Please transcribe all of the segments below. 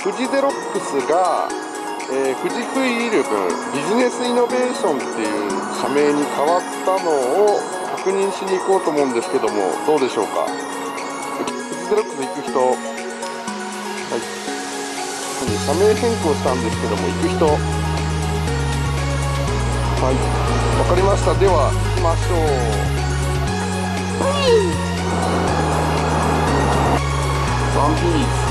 富士ゼロックスが、えー、富士フイルムビジネスイノベーションっていう社名に変わったのを確認しに行こうと思うんですけどもどうでしょうか？富士ゼロックス行く人。はい。社名変更したんですけども行く人。はい。わかりました。では行きましょう。ワンピース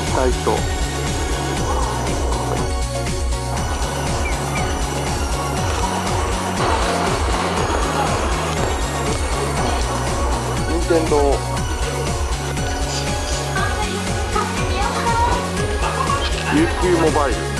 きたいと任天堂。琉球モバイル。